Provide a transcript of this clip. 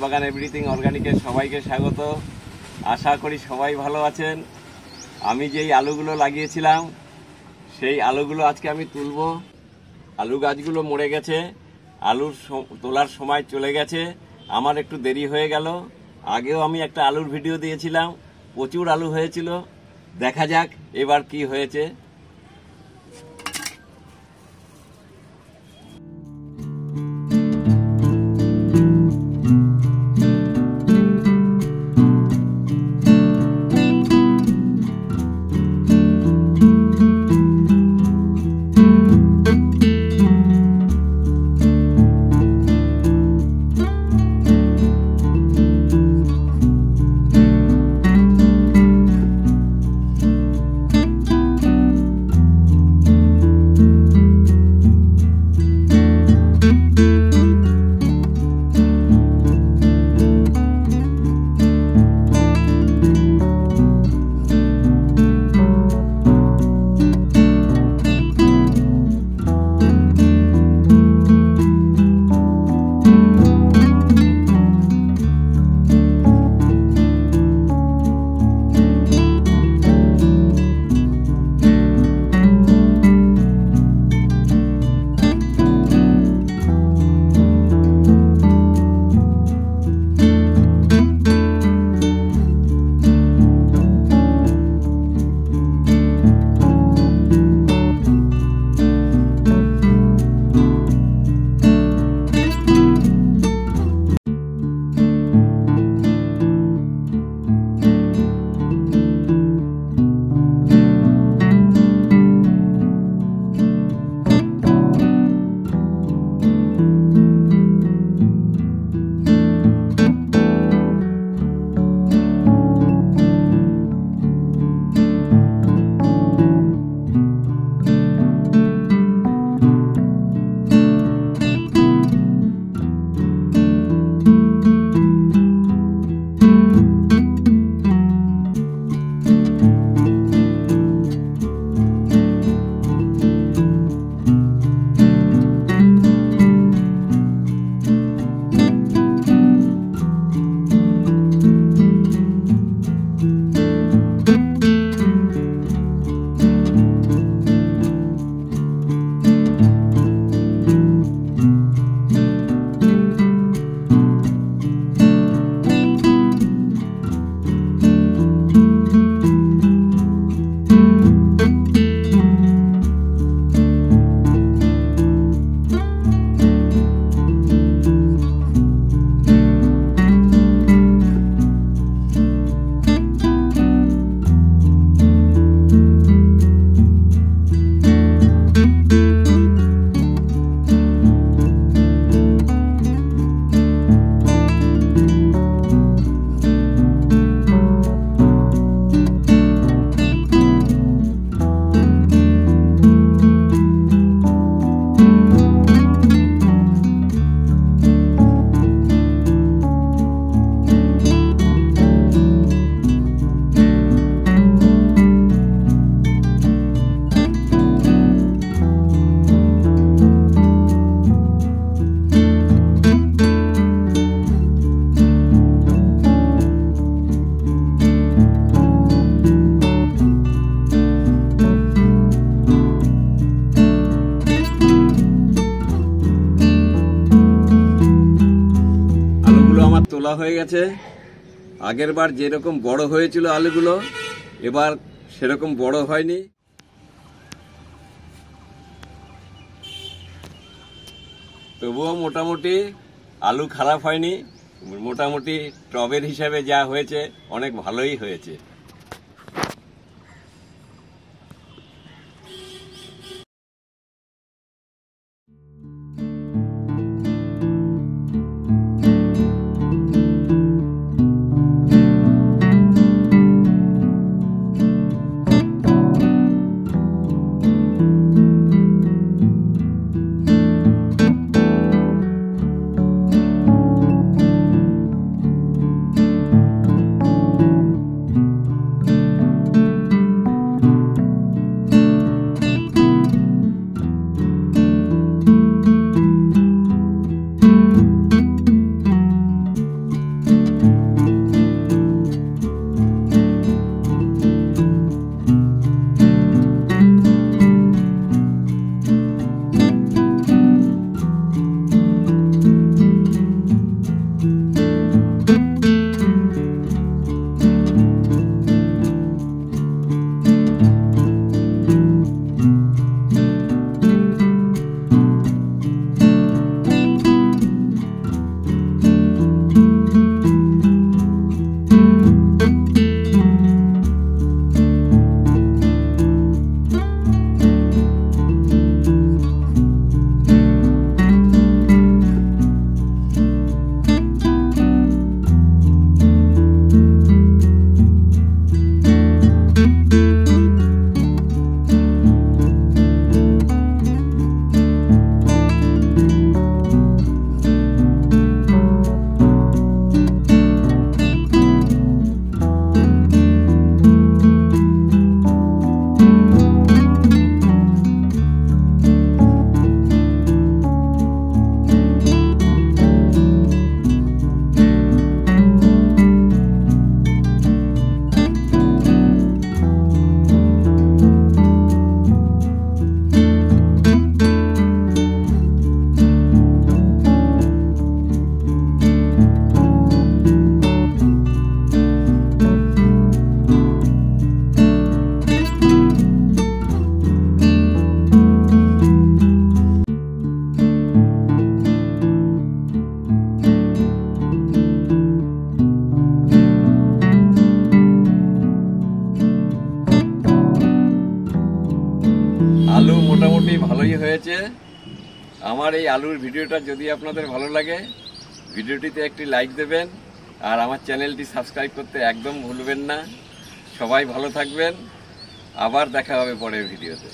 বাগান এভরিথিং অর্গানিকের সবাইকে স্বাগত। আশা করি সবাই ভালো আছেন। আমি যেই আলুগুলো লাগিয়েছিলাম, সেই আলুগুলো আজকে আমি তুলব। আলু গাছগুলো মরে গেছে, আলুর তোলার সময় চলে গেছে, আমার একটু দেরি হয়ে গেল। আগেও আমি একটা আলুর ভিডিও দিয়েছিলাম, প্রচুর আলু হয়েছিল। দেখা যাক এবার কি হয়েছে। তোলা হয়ে গেছে। আগের বার যেরকম বড় হয়েছিল আলুগুলো, এবার সেরকম বড় হয়নি। তবুও মোটামুটি আলু খারাপ হয়নি। মোটামুটি টবের হিসাবে যা হয়েছে, অনেক ভালোই হয়েছে। হয়েছে। আমার এই আলুর ভিডিওটা যদি আপনাদের ভালো লাগে, ভিডিওটিতে একটি লাইক দেবেন আর আমার চ্যানেলটি সাবস্ক্রাইব করতে একদম ভুলবেন না। সবাই ভালো থাকবেন। আবার দেখা হবে পরের ভিডিওতে।